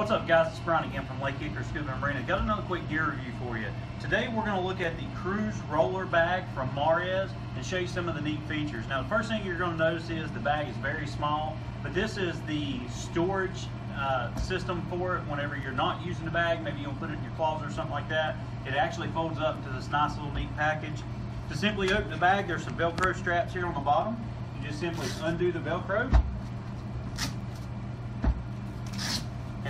What's up guys, it's Brian again from Lake Hickory Scuba Marina. Got another quick gear review for you. Today we're going to look at the Cruise Roller Bag from Mares and show you some of the neat features. Now the first thing you're going to notice is the bag is very small, but this is the storage uh, system for it whenever you're not using the bag, maybe you'll put it in your closet or something like that. It actually folds up into this nice little neat package. To simply open the bag, there's some Velcro straps here on the bottom. You just simply undo the Velcro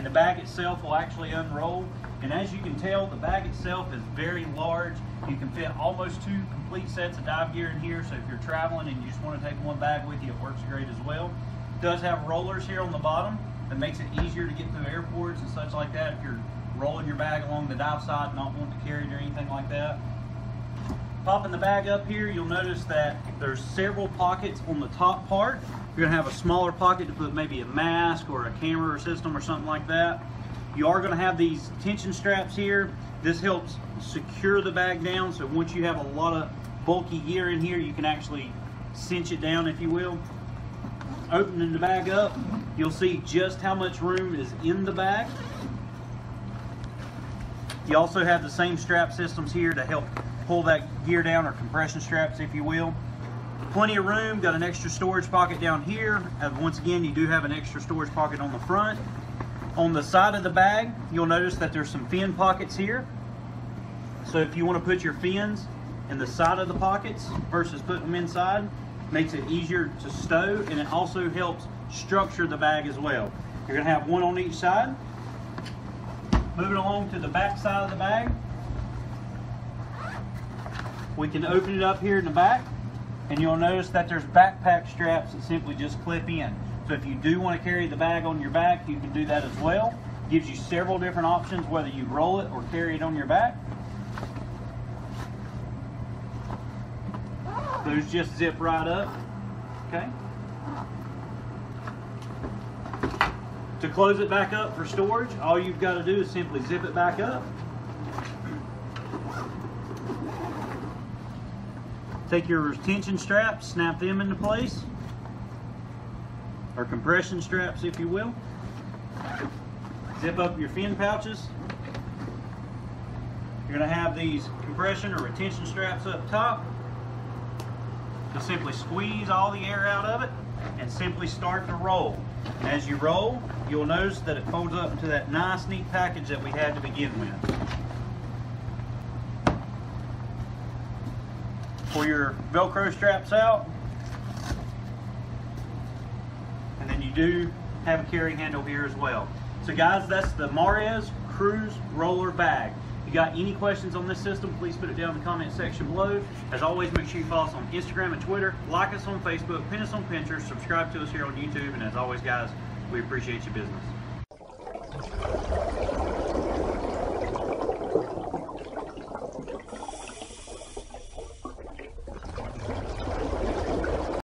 and the bag itself will actually unroll. And as you can tell, the bag itself is very large. You can fit almost two complete sets of dive gear in here. So if you're traveling and you just want to take one bag with you, it works great as well. It does have rollers here on the bottom that makes it easier to get through airports and such like that. If you're rolling your bag along the dive side, not wanting to carry it or anything like that. Popping the bag up here, you'll notice that there's several pockets on the top part. You're gonna have a smaller pocket to put maybe a mask or a camera system or something like that. You are gonna have these tension straps here. This helps secure the bag down, so once you have a lot of bulky gear in here, you can actually cinch it down, if you will. Opening the bag up, you'll see just how much room is in the bag. You also have the same strap systems here to help pull that gear down or compression straps if you will. Plenty of room, got an extra storage pocket down here. And once again, you do have an extra storage pocket on the front. On the side of the bag, you'll notice that there's some fin pockets here. So if you want to put your fins in the side of the pockets versus putting them inside, makes it easier to stow and it also helps structure the bag as well. You're to have one on each side. Moving along to the back side of the bag, we can open it up here in the back and you'll notice that there's backpack straps that simply just clip in. So if you do want to carry the bag on your back, you can do that as well. Gives you several different options whether you roll it or carry it on your back. Those just zip right up, okay? To close it back up for storage, all you've got to do is simply zip it back up. Take your tension straps, snap them into place, or compression straps if you will. Zip up your fin pouches. You're going to have these compression or retention straps up top. You'll simply squeeze all the air out of it and simply start to roll. As you roll, you'll notice that it folds up into that nice neat package that we had to begin with. For your Velcro straps out. And then you do have a carry handle here as well. So guys, that's the Mares Cruise Roller Bag. If you got any questions on this system, please put it down in the comment section below. As always, make sure you follow us on Instagram and Twitter, like us on Facebook, pin us on Pinterest, subscribe to us here on YouTube, and as always, guys, we appreciate your business.